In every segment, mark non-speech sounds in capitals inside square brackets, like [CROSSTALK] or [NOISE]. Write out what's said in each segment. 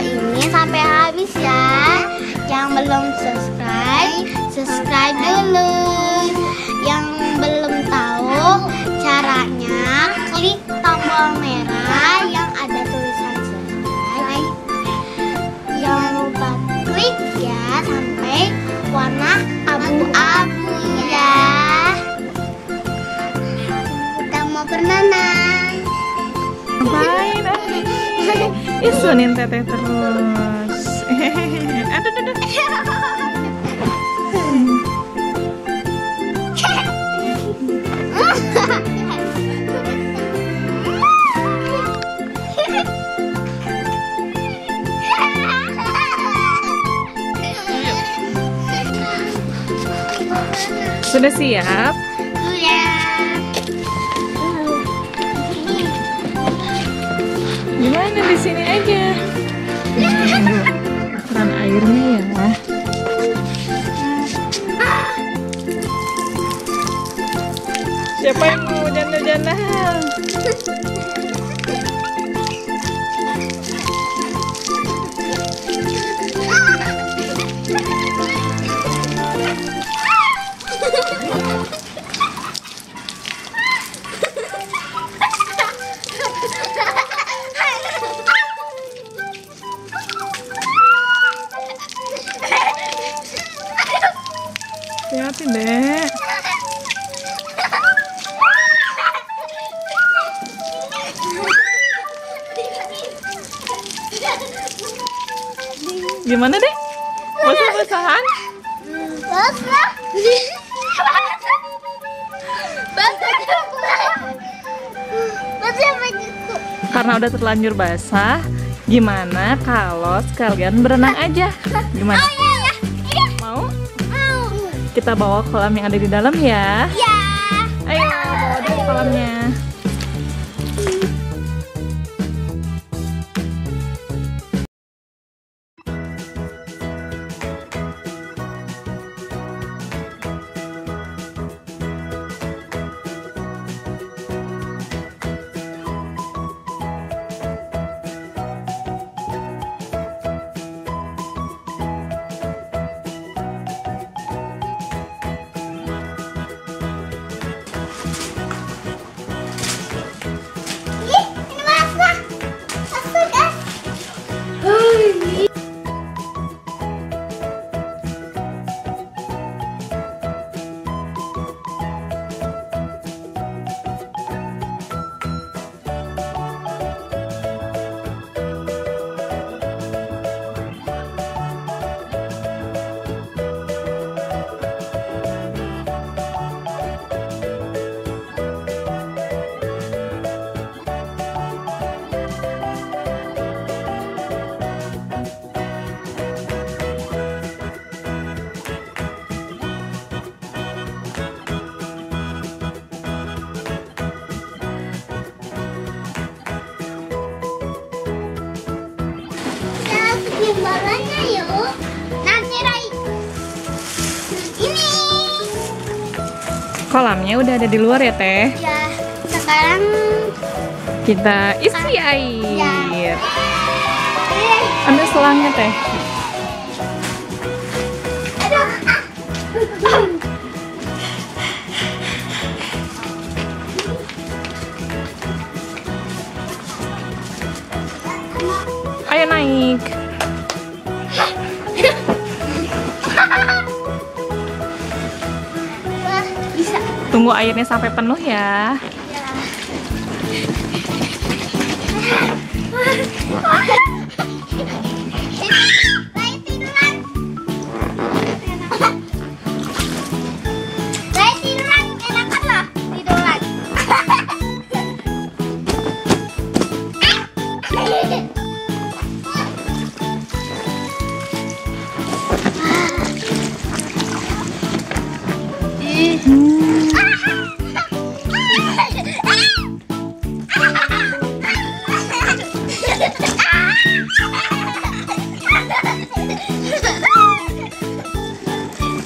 ini sampai habis ya. Yang belum subscribe, subscribe dulu. Yang belum tahu caranya, klik tombol merah yang ada Ih, sunin teteh terus. [LAUGHS] aduh, aduh, aduh. [LAUGHS] Sudah siap? Gimana di sini aja? Keran airnya ya. Siapa yang mau janda-jandahan? Deh. Gimana deh? Basah-basahan? Basah. Karena udah terlanjur basah, gimana kalau sekalian berenang aja? Gimana? Kita bawa kolam yang ada di dalam ya. Ya. Ayo, bawa deh kolamnya. Yuk. Nanti Rai. Ini. Kolamnya udah ada di luar ya, Teh. Ya, sekarang Kita isi air. eh, Ambil selangnya, Teh. aduh. ah. Ayo naik. Tunggu airnya sampai penuh ya. Ya.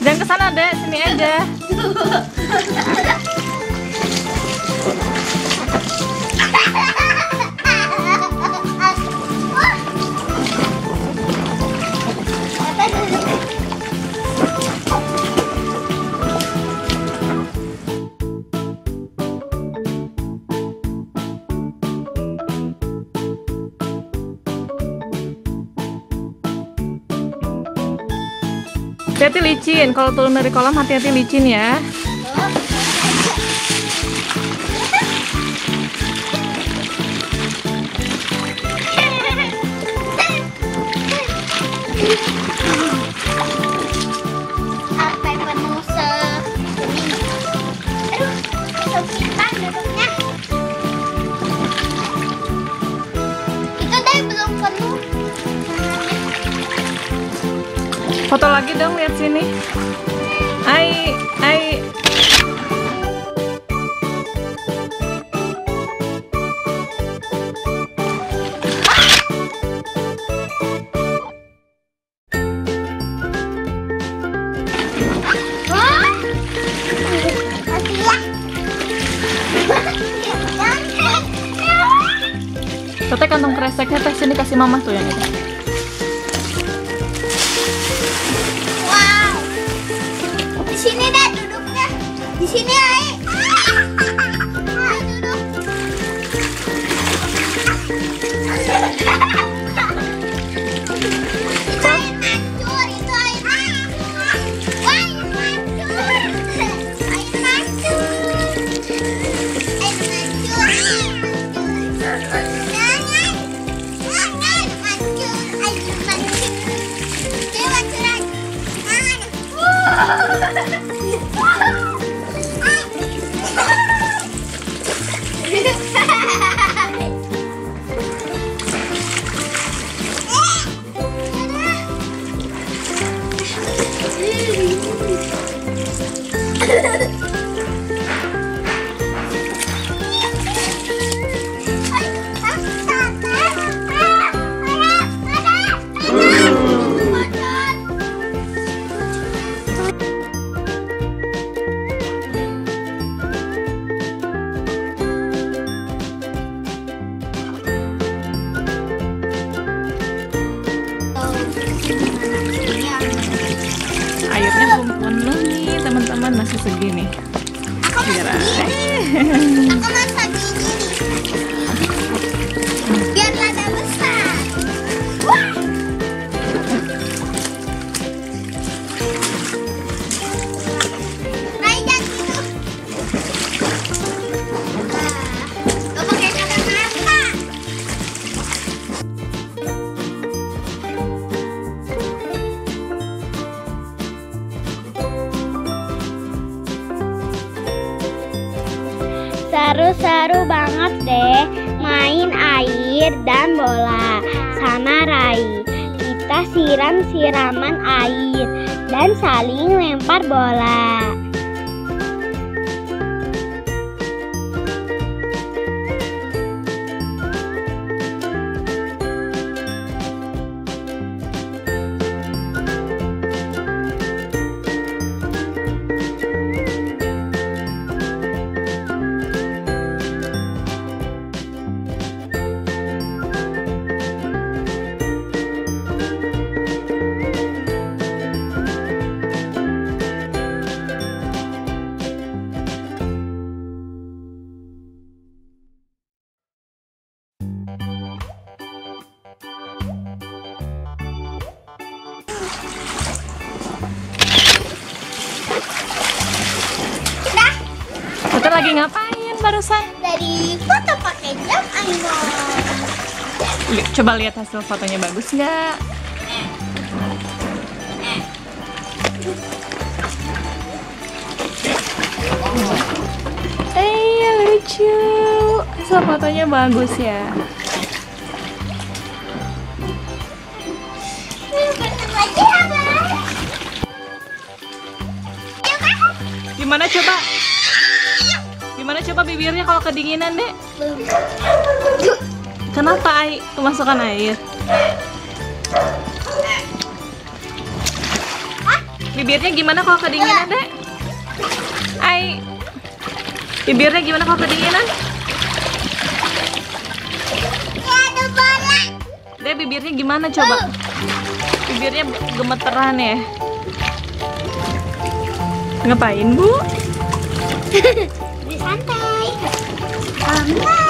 Jangan ke sana, Dek. Sini aja. [LAUGHS] Hati-hati licin. Kalau turun dari kolam hati-hati licin ya. [LAUGHS] Foto lagi dong, lihat sini. Ai, ai. Wah. Masih ya. Jangan. Teteh kantong kreseknya teh sini kasih mama tuh yang itu. Sini deh duduknya. Di sini. Ah, duduk. Itu segini. Biar [LAUGHS] Seru-seru banget deh main air dan bola sama Rai. Kita siram-siraman air dan saling lempar bola. Barusan? dari foto pakai jam. Li- Coba lihat hasil fotonya bagus nggak? Eh, lucu. Hasil fotonya bagus ya. Ya. Gimana coba? Gimana coba bibirnya kalau kedinginan, Dek? Kenapa Ai kemasukan air? Bibirnya gimana kalau kedinginan, Dek? Ai. Bibirnya gimana kalau kedinginan? Ada. Dek, bibirnya gimana coba? Bibirnya gemeteran ya. Ngapain, Bu? [LAUGHS] Di santai. Santai. Aku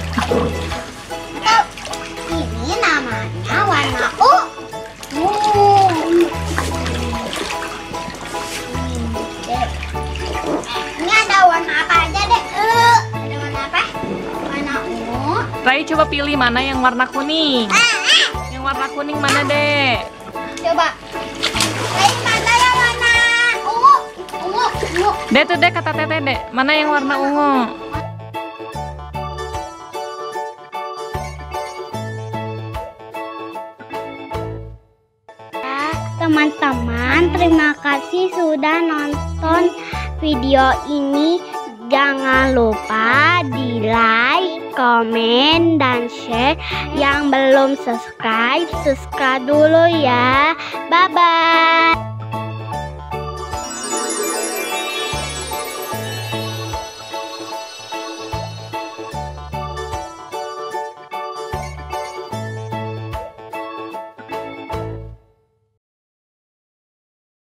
Pilih mana yang warna kuning. Ah, ah. Yang warna kuning mana, Dek? Coba. Ini mana yang warna ungu? Ungu, ungu. Dek tuh Dek kata Teteh, Dek. Mana yang warna ungu? Teman-teman, terima kasih sudah nonton video ini. Jangan lupa di like, komen, dan share. Yang belum subscribe, subscribe dulu ya. Bye-bye.